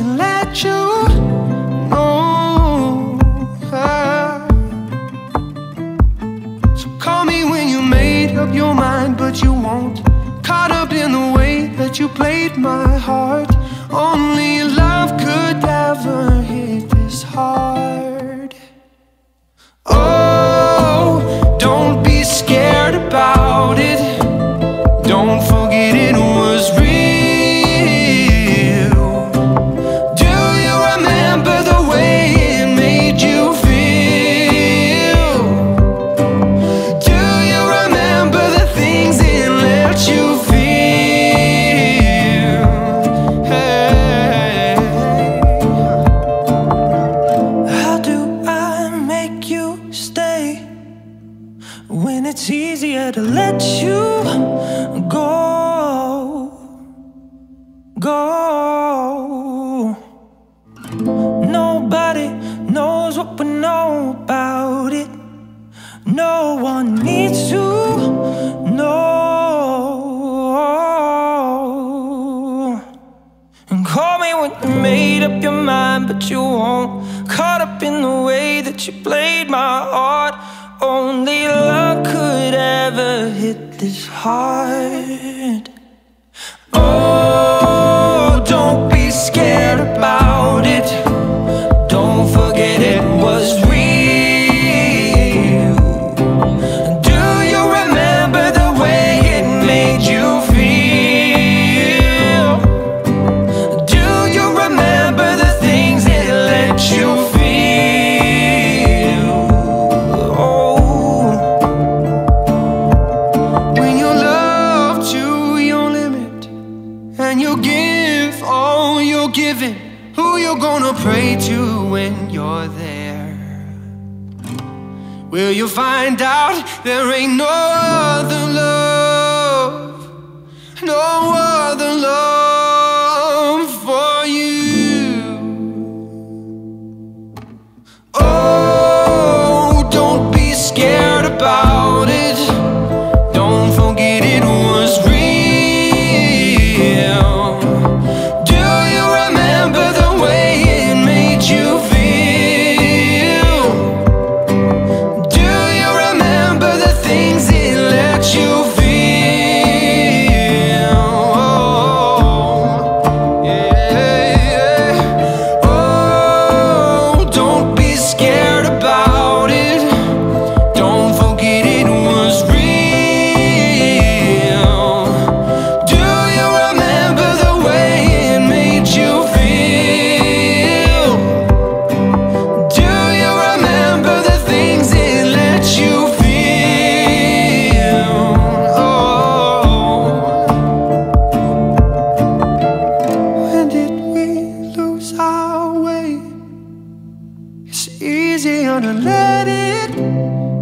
to let you know. So call me when you made up your mind, but you won't. Caught up in the way that you played my heart. Only love could ever hit this hard. When it's easier to let you go, go. Nobody knows what we know about it. No one needs to know. And call me when you made up your mind, but you won't. Caught up in the way that you played my heart. Only love could ever hit this hard. Pray to when you're there? Will you find out there ain't no other love? let it